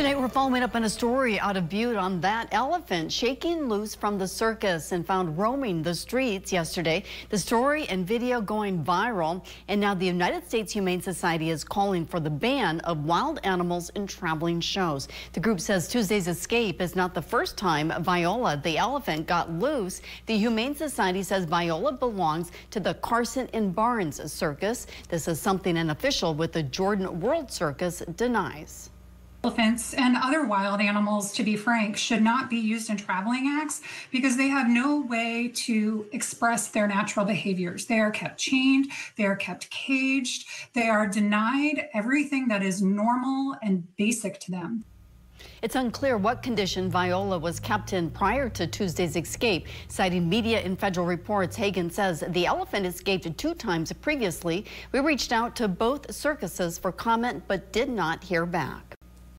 Tonight we're following up on a story out of Butte on that elephant shaking loose from the circus and found roaming the streets yesterday. The story and video going viral and now the United States Humane Society is calling for the ban of wild animals in traveling shows. The group says Tuesday's escape is not the first time Viola the elephant got loose. The Humane Society says Viola belongs to the Carson and Barnes Circus. This is something an official with the Jordan World Circus denies. Elephants and other wild animals, to be frank, should not be used in traveling acts because they have no way to express their natural behaviors. They are kept chained, they are kept caged, they are denied everything that is normal and basic to them. It's unclear what condition Viola was kept in prior to Tuesday's escape. Citing media and federal reports, Hagan says the elephant escaped two times previously. We reached out to both circuses for comment but did not hear back.